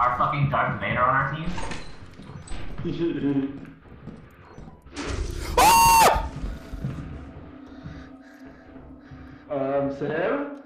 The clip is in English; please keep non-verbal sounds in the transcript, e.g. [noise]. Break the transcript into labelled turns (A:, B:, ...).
A: our fucking Darth Vader on our team? [laughs] Ah!
B: um, Sam?